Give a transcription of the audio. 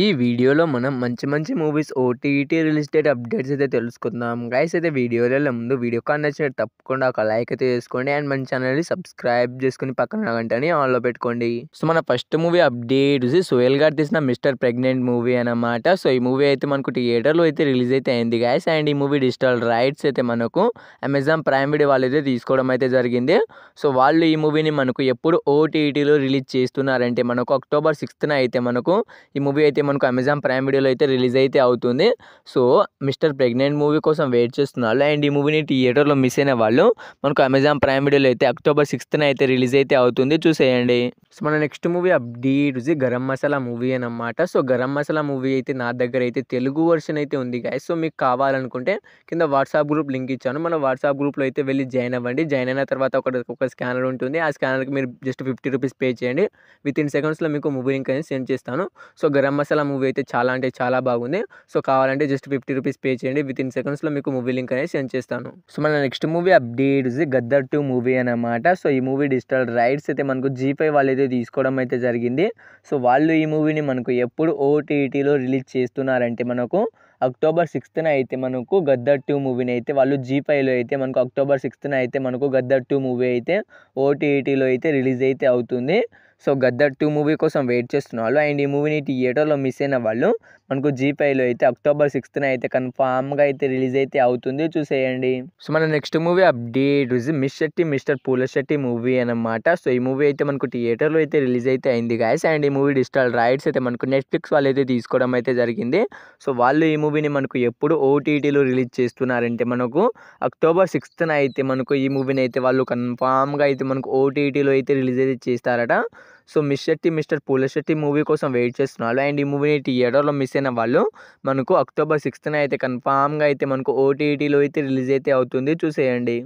ఈ వీడియోలో మనం మంచి మంచి movies OTT release date updates అయితే తెలుసుకుందాం. గైస్ అయితే వీడియోలో ముందు వీడియో కానీ నచ్చినట్టు తప్పకుండా ఒక లైక్ అయితే చేసుకోండి అండ్ మన ఛానల్ని సబ్స్క్రైబ్ చేసుకుని పక్కన గంటని ఆన్లో పెట్టుకోండి. సో మన ఫస్ట్ మూవీ అప్డేట్ సోయల్ గారు తీసిన మిస్టర్ ప్రెగ్నెంట్ మూవీ అన్నమాట. సో ఈ మూవీ అయితే మనకు థియేటర్లో అయితే రిలీజ్ అయితే అయింది గైస్ అండ్ ఈ మూవీ డిజిటల్ రైట్స్ అయితే మనకు అమెజాన్ ప్రైమ్ వీడియో వాళ్ళు అయితే తీసుకోవడం అయితే జరిగింది. సో వాళ్ళు ఈ మూవీని మనకు ఎప్పుడు ఓటీటీలో రిలీజ్ చేస్తున్నారంటే మనకు అక్టోబర్ సిక్స్త్న అయితే మనకు ఈ మూవీ అయితే మనకు అమెజాన్ ప్రైమ్ వీడియోలో అయితే రిలీజ్ అయితే అవుతుంది. సో మిస్టర్ ప్రెగ్నెంట్ మూవీ కోసం వెయిట్ చేస్తున్నారు. అండ్ ఈ మూవీని థియేటర్లో మిస్ అయిన వాళ్ళు మనకు అమెజాన్ ప్రైమ్ వీడియోలో అయితే అక్టోబర్ సిక్స్త్న అయితే రిలీజ్ అయితే అవుతుంది. చూసేయండి. సో మన next movie update Garam Masala movie అనమాట సో గరం మసాలా మూవీ అయితే నా దగ్గర అయితే తెలుగు వర్షన్ అయితే ఉంది గాయస్. సో మీకు కావాలనుకుంటే కింద వాట్సాప్ గ్రూప్ లింక్ ఇచ్చాను. మన వాట్సాప్ గ్రూప్లో అయితే వెళ్ళి జాయిన్ అవ్వండి. జాయిన్ అయిన తర్వాత ఒక ఒక స్కానర్ ఉంటుంది. ఆ స్కానర్కి మీరు జస్ట్ ఫిఫ్టీ రూపీస్ పే చేయండి. విత్ ఇన్ సెకండ్స్లో మీకు మూవీ లింక్ అనేది సెండ్ చేస్తాను. సో గరం మసాలా మూవీ అయితే చాలా అంటే చాలా బాగుంది. సో కావాలంటే జస్ట్ ఫిఫ్టీ రూపీస్ పే చేయండి. విత్ ఇన్ సెకండ్స్లో మీకు మూవీ లింక్ అనేది సెండ్ చేస్తాను. సో మన next movie update Gadar two movie అనమాట సో ఈ మూవీ డిజిటల్ రైట్స్ అయితే మనకు జీపై వాళ్ళు అయితే తీసుకోవడం అయితే జరిగింది. సో వాళ్ళు ఈ మూవీని మనకు ఎప్పుడు ఓటీటీలో రిలీజ్ చేస్తున్నారంటే మనకు అక్టోబర్ సిక్స్త్న అయితే మనకు గద్దర్ టూ మూవీని అయితే వాళ్ళు జీ ఫైవ్లో అయితే మనకు అక్టోబర్ సిక్స్త్న అయితే మనకు గద్దర్ టూ మూవీ అయితే ఓటీటీలో అయితే రిలీజ్ అయితే అవుతుంది. సో గద్దర్ టూ మూవీ కోసం వెయిట్ చేస్తున్న వాళ్ళు అండ్ ఈ మూవీని థియేటర్లో మిస్ అయిన వాళ్ళు మనకు జీ అయితే అక్టోబర్ సిక్స్త్న అయితే కన్ఫామ్గా అయితే రిలీజ్ అయితే అవుతుంది. చూసేయండి. సో మన next movie update Miss Shetty Mister Polishetty movie అనమాట సో ఈ మూవీ అయితే మనకు థియేటర్లో అయితే రిలీజ్ అయితే అయింది గాయస్ అండ్ ఈ మూవీ డిజిటల్ రైట్స్ అయితే మనకు నెట్ఫ్లిక్స్ వాళ్ళు అయితే తీసుకోవడం అయితే జరిగింది. సో వాళ్ళు ఈ మూవీని మనకు ఎప్పుడు ఓటీటీలో రిలీజ్ చేస్తున్నారంటే మనకు అక్టోబర్ సిక్స్త్న అయితే మనకు ఈ మూవీని అయితే వాళ్ళు కన్ఫామ్గా అయితే మనకు ఓటీటీలో అయితే రిలీజ్ అయితే చేస్తారట. So Miss Shetty Mister Polishetty movie కోసం వెయిట్ చేస్తున్నారు. అండ్ ఈ మూవీని థియేటర్లో మిస్ అయిన వాళ్ళు మనకు అక్టోబర్ సిక్స్త్న అయితే కన్ఫామ్గా అయితే మనకు ఓటీటీలో అయితే రిలీజ్ అయితే అవుతుంది. చూసేయండి.